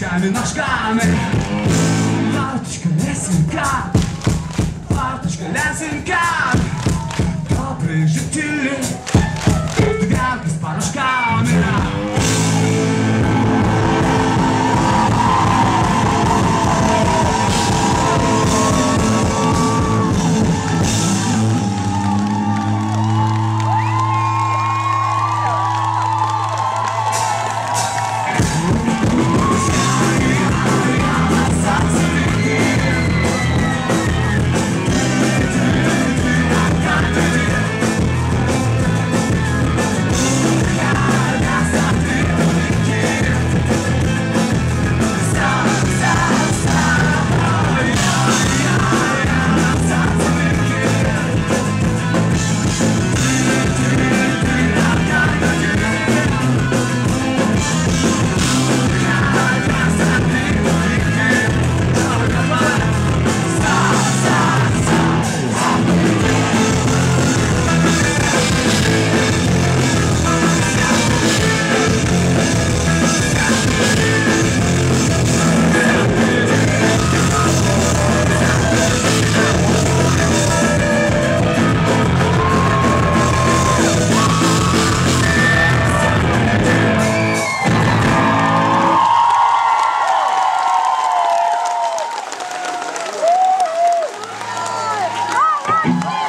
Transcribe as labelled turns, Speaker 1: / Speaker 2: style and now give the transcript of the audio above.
Speaker 1: Ножками, ножками Фарточка, лесенка Фарточка, лесенка